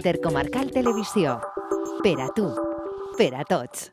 Intercomarcal Televisió. Per a tu. Per a tots.